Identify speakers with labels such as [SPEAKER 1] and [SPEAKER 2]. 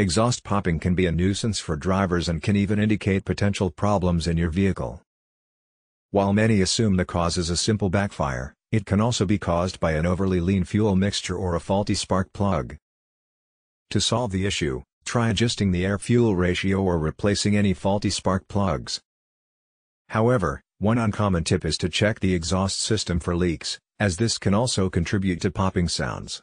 [SPEAKER 1] Exhaust popping can be a nuisance for drivers and can even indicate potential problems in your vehicle. While many assume the cause is a simple backfire, it can also be caused by an overly lean fuel mixture or a faulty spark plug. To solve the issue, try adjusting the air-fuel ratio or replacing any faulty spark plugs. However, one uncommon tip is to check the exhaust system for leaks, as this can also contribute to popping sounds.